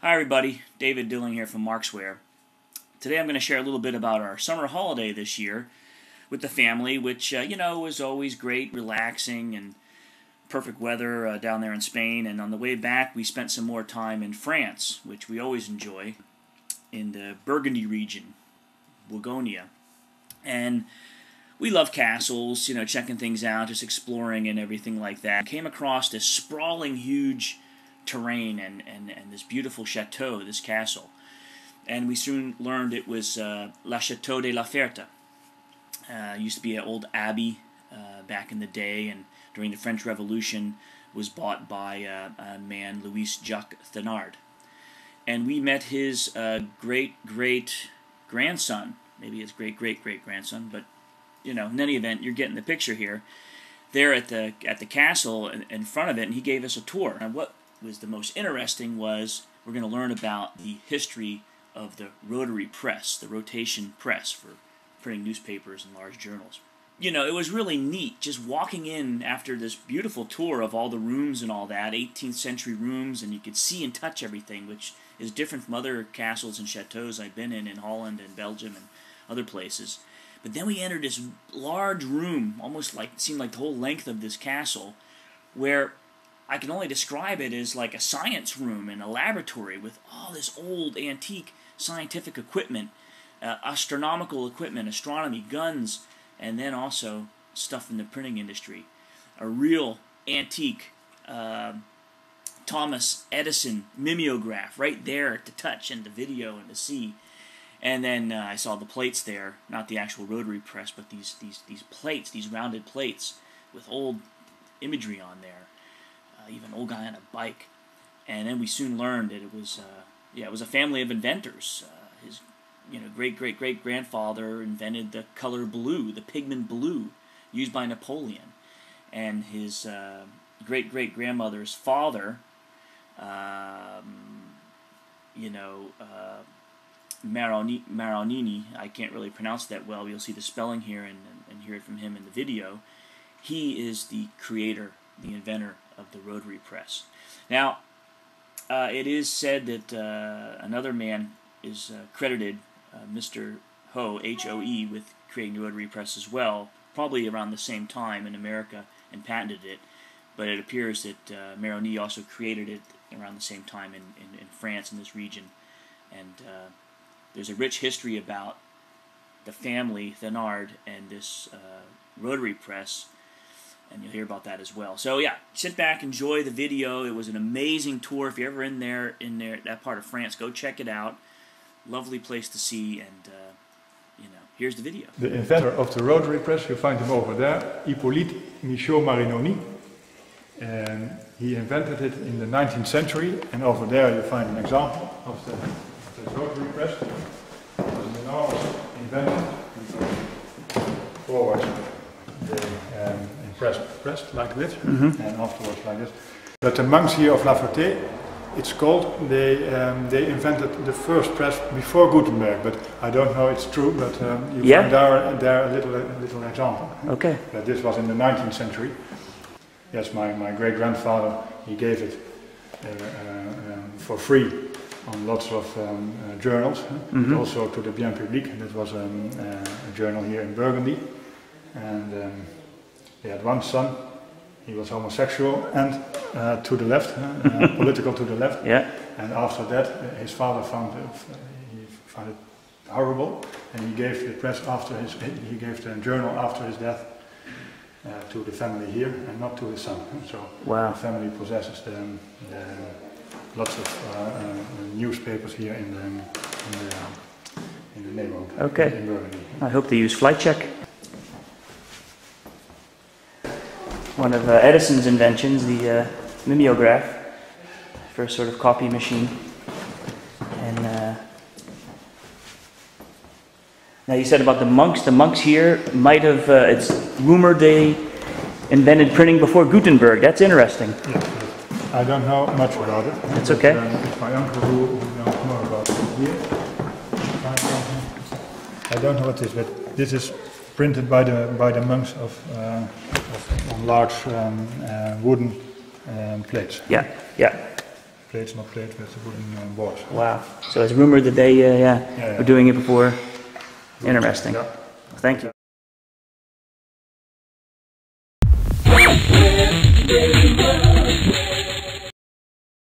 Hi, everybody. David Dilling here from Markzware. Today I'm going to share a little bit about our summer holiday this year with the family, which, uh, you know, was always great, relaxing, and perfect weather uh, down there in Spain. And on the way back, we spent some more time in France, which we always enjoy, in the Burgundy region, Bourgogne. And we love castles, you know, checking things out, just exploring and everything like that. Came across this sprawling, huge terrain and, and, and this beautiful chateau, this castle. And we soon learned it was uh, La Chateau de la Ferté. Uh, used to be an old abbey uh, back in the day, and during the French Revolution was bought by uh, a man, Louis Jacques Thenard. And we met his uh, great great grandson, maybe his great great great grandson, but you know, in any event, you're getting the picture here. There at the at the castle in, in front of it, and he gave us a tour. And what was the most interesting was we're going to learn about the history of the rotary press, the rotation press for printing newspapers and large journals. You know, it was really neat just walking in after this beautiful tour of all the rooms and all that, 18th century rooms, and you could see and touch everything, which is different from other castles and chateaus I've been in in Holland and Belgium and other places. But then we entered this large room, almost like seemed like the whole length of this castle, where I can only describe it as like a science room and a laboratory with all this old antique scientific equipment, uh, astronomical equipment, astronomy, guns, and then also stuff in the printing industry. A real antique uh, Thomas Edison mimeograph right there to touch and to video and to see. And then uh, I saw the plates there, not the actual rotary press, but these, these, these plates, these rounded plates with old imagery on there uh, even old guy on a bike. And then we soon learned that it was, uh, yeah, it was a family of inventors. Uh, his, you know, great great great grandfather invented the color blue, the pigment blue, used by Napoleon, and his uh, great great grandmother's father, um, you know. Uh, Maroni, Maronini, I can't really pronounce that well. You'll see the spelling here and, and hear it from him in the video. He is the creator, the inventor of the rotary press. Now, uh, it is said that uh, another man is uh, credited, uh, Mr. Hoe, H-O-E, with creating the rotary press as well, probably around the same time in America and patented it. But it appears that uh, Maroni also created it around the same time in, in, in France in this region. And uh, there's a rich history about the family Thenard and this rotary press you'll hear about that as well. So yeah, sit back, enjoy the video. It was an amazing tour. If you're ever in there, in there, that part of France, go check it out. Lovely place to see, and uh, you know, here's the video. The inventor of the rotary press, you find him over there, Hippolyte Michaud Marinoni. And he invented it in the 19th century, and over there you find an example of the, the rotary press. It was an enormous invention. Forward the um, pressed, pressed like this, mm -hmm. and afterwards like this. But the monks here of La Ferté, it's called, they, um, they invented the first press before Gutenberg, but I don't know it's true, but um, you yeah. find there, there a little, a little example. Okay. That this was in the 19th century. Yes, my, my great-grandfather, he gave it uh, uh, um, for free on lots of um, uh, journals, mm -hmm. also to the Bien Public, that was um, uh, a journal here in Burgundy. And um, he had one son. He was homosexual and uh, to the left, uh, political to the left. Yeah. And after that, his father found it, he found it horrible, and he gave the press after his he gave the journal after his death uh, to the family here and not to his son. So wow. the family possesses the, the lots of uh, uh, newspapers here in the in the, in the neighborhood. Okay. In I hope they use FlightCheck. One of uh, Edison's inventions, the uh, mimeograph, first sort of copy machine. And uh, now you said about the monks. The monks here might have. Uh, it's rumored they invented printing before Gutenberg. That's interesting. Yes, I don't know much about it. It's okay. Um, it's my uncle who, knows more about it. Here, I don't know what this, but this is printed by the by the monks of, uh, of on large um, uh, wooden um, plates. Yeah, yeah. plates, not plates, with wooden uh, boards. Wow. So it's rumored that they, uh, yeah, Yeah, yeah. were doing it before. Interesting. Yeah. Thank you. Thank you.